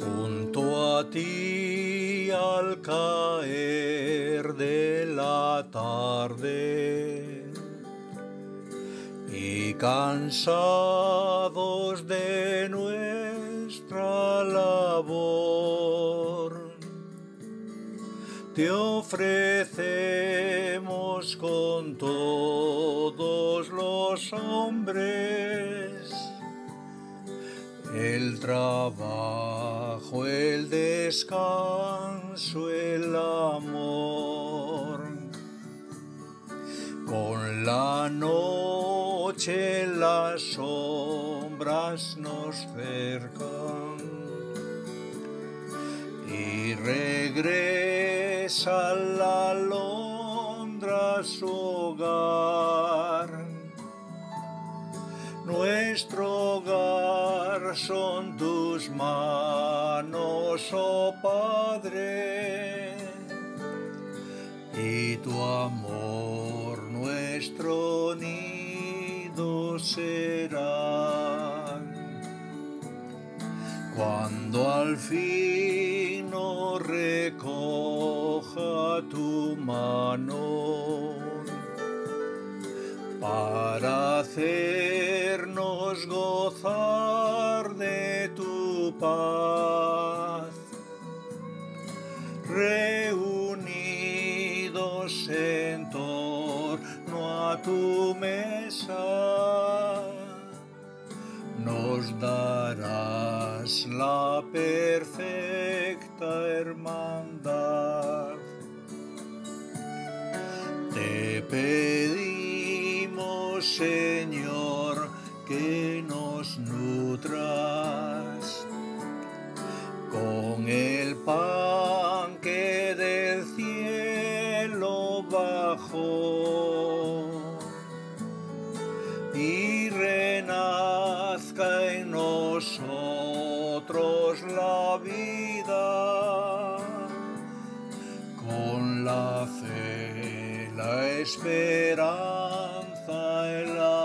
junto a ti al caer de la tarde. Y cansados de nuestra labor te ofrecemos con todos los hombres el trabajo, el descanso, el amor. Con la noche las sombras nos cercan y regresa la alondra a su hogar. Nuestro son tus manos, oh Padre, y tu amor nuestro nido será. Cuando al fin nos recoja tu mano para hacernos gozar paz, reunidos en torno a tu mesa, nos darás la perfecta hermandad. Te pedimos, Señor, que nos nutras pan que del cielo bajó y renazca en nosotros la vida con la fe, la esperanza, el amor